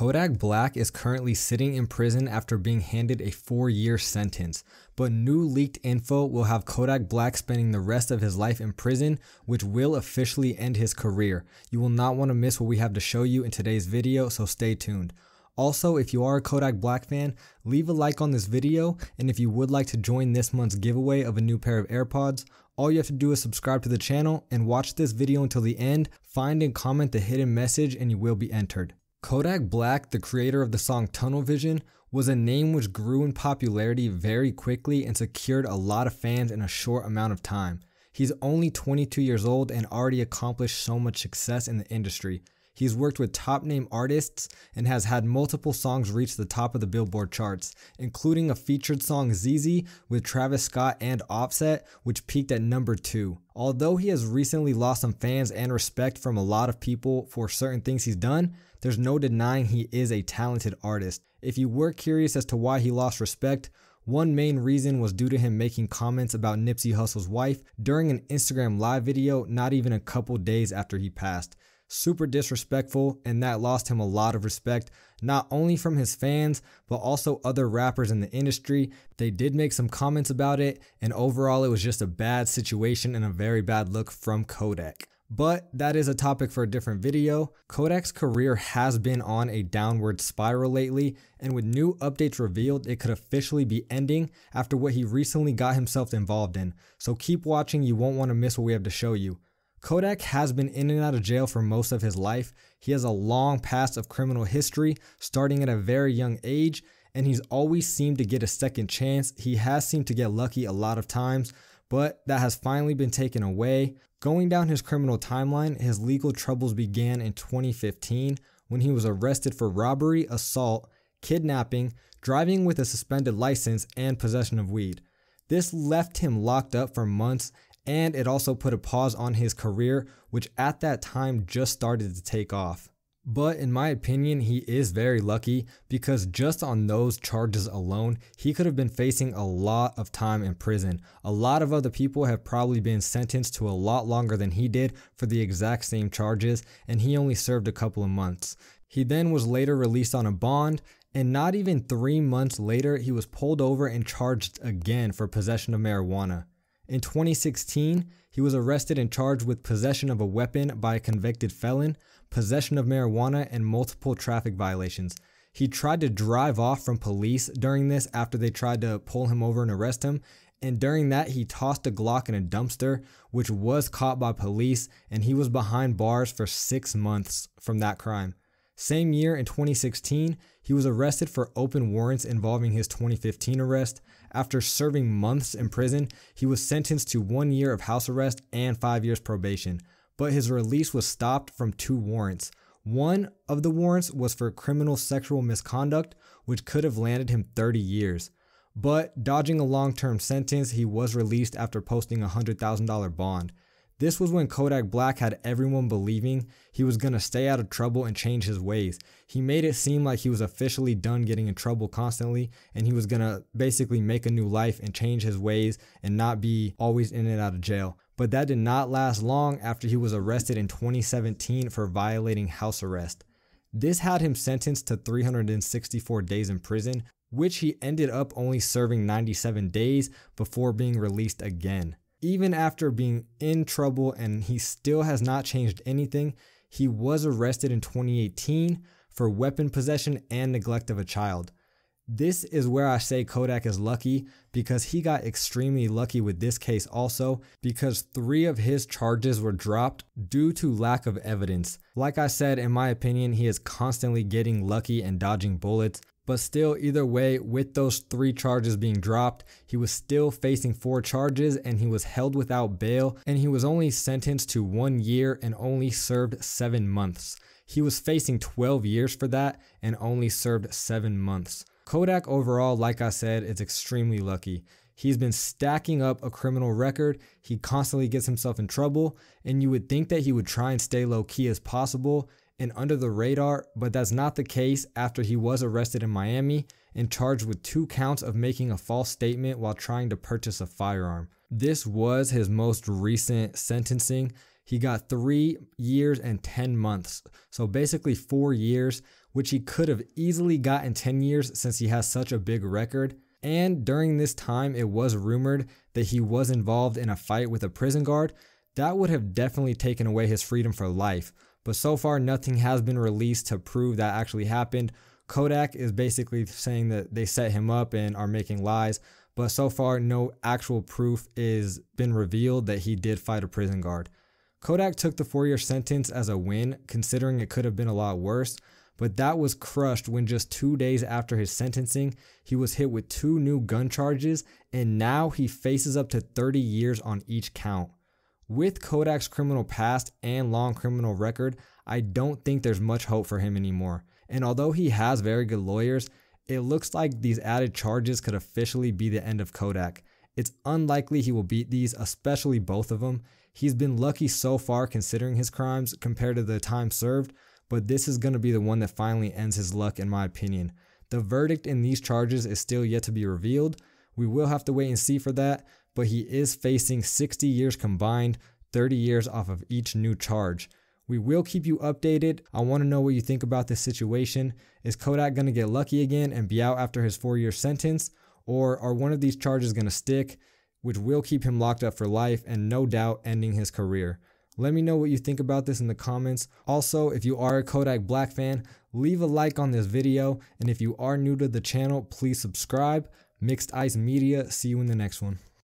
Kodak Black is currently sitting in prison after being handed a four year sentence, but new leaked info will have Kodak Black spending the rest of his life in prison, which will officially end his career. You will not want to miss what we have to show you in today's video, so stay tuned. Also, if you are a Kodak Black fan, leave a like on this video, and if you would like to join this month's giveaway of a new pair of AirPods, all you have to do is subscribe to the channel and watch this video until the end, find and comment the hidden message, and you will be entered. Kodak Black, the creator of the song Tunnel Vision, was a name which grew in popularity very quickly and secured a lot of fans in a short amount of time. He's only 22 years old and already accomplished so much success in the industry. He's worked with top name artists and has had multiple songs reach the top of the Billboard charts, including a featured song ZEZE with Travis Scott and Offset, which peaked at number 2. Although he has recently lost some fans and respect from a lot of people for certain things he's done, there's no denying he is a talented artist. If you were curious as to why he lost respect, one main reason was due to him making comments about Nipsey Hussle's wife during an Instagram live video not even a couple days after he passed super disrespectful, and that lost him a lot of respect, not only from his fans, but also other rappers in the industry. They did make some comments about it, and overall, it was just a bad situation and a very bad look from Kodak. But that is a topic for a different video. Kodak's career has been on a downward spiral lately, and with new updates revealed, it could officially be ending after what he recently got himself involved in. So keep watching, you won't want to miss what we have to show you. Kodak has been in and out of jail for most of his life. He has a long past of criminal history, starting at a very young age, and he's always seemed to get a second chance. He has seemed to get lucky a lot of times, but that has finally been taken away. Going down his criminal timeline, his legal troubles began in 2015 when he was arrested for robbery, assault, kidnapping, driving with a suspended license, and possession of weed. This left him locked up for months and it also put a pause on his career, which at that time just started to take off. But in my opinion, he is very lucky because just on those charges alone, he could have been facing a lot of time in prison. A lot of other people have probably been sentenced to a lot longer than he did for the exact same charges, and he only served a couple of months. He then was later released on a bond, and not even three months later, he was pulled over and charged again for possession of marijuana. In 2016, he was arrested and charged with possession of a weapon by a convicted felon, possession of marijuana, and multiple traffic violations. He tried to drive off from police during this after they tried to pull him over and arrest him. And during that, he tossed a Glock in a dumpster, which was caught by police, and he was behind bars for six months from that crime. Same year in 2016, he was arrested for open warrants involving his 2015 arrest. After serving months in prison, he was sentenced to one year of house arrest and five years probation, but his release was stopped from two warrants. One of the warrants was for criminal sexual misconduct, which could have landed him 30 years. But dodging a long term sentence, he was released after posting a $100,000 bond. This was when Kodak Black had everyone believing he was going to stay out of trouble and change his ways. He made it seem like he was officially done getting in trouble constantly and he was going to basically make a new life and change his ways and not be always in and out of jail. But that did not last long after he was arrested in 2017 for violating house arrest. This had him sentenced to 364 days in prison, which he ended up only serving 97 days before being released again even after being in trouble and he still has not changed anything, he was arrested in 2018 for weapon possession and neglect of a child. This is where I say Kodak is lucky because he got extremely lucky with this case also because three of his charges were dropped due to lack of evidence. Like I said, in my opinion, he is constantly getting lucky and dodging bullets. But still, either way, with those three charges being dropped, he was still facing four charges and he was held without bail and he was only sentenced to one year and only served seven months. He was facing 12 years for that and only served seven months. Kodak overall, like I said, is extremely lucky. He's been stacking up a criminal record. He constantly gets himself in trouble, and you would think that he would try and stay low key as possible and under the radar, but that's not the case after he was arrested in Miami and charged with two counts of making a false statement while trying to purchase a firearm. This was his most recent sentencing. He got three years and 10 months. So basically, four years, which he could have easily gotten 10 years since he has such a big record. And during this time, it was rumored that he was involved in a fight with a prison guard. That would have definitely taken away his freedom for life. But so far, nothing has been released to prove that actually happened. Kodak is basically saying that they set him up and are making lies. But so far, no actual proof is been revealed that he did fight a prison guard. Kodak took the four year sentence as a win, considering it could have been a lot worse but that was crushed when just two days after his sentencing, he was hit with two new gun charges, and now he faces up to 30 years on each count. With Kodak's criminal past and long criminal record, I don't think there's much hope for him anymore. And although he has very good lawyers, it looks like these added charges could officially be the end of Kodak. It's unlikely he will beat these, especially both of them. He's been lucky so far considering his crimes compared to the time served, but this is going to be the one that finally ends his luck, in my opinion. The verdict in these charges is still yet to be revealed. We will have to wait and see for that, but he is facing 60 years combined, 30 years off of each new charge. We will keep you updated. I want to know what you think about this situation. Is Kodak going to get lucky again and be out after his four year sentence? Or are one of these charges going to stick, which will keep him locked up for life and no doubt ending his career? Let me know what you think about this in the comments. Also, if you are a Kodak Black fan, leave a like on this video. And if you are new to the channel, please subscribe. Mixed Ice Media. See you in the next one.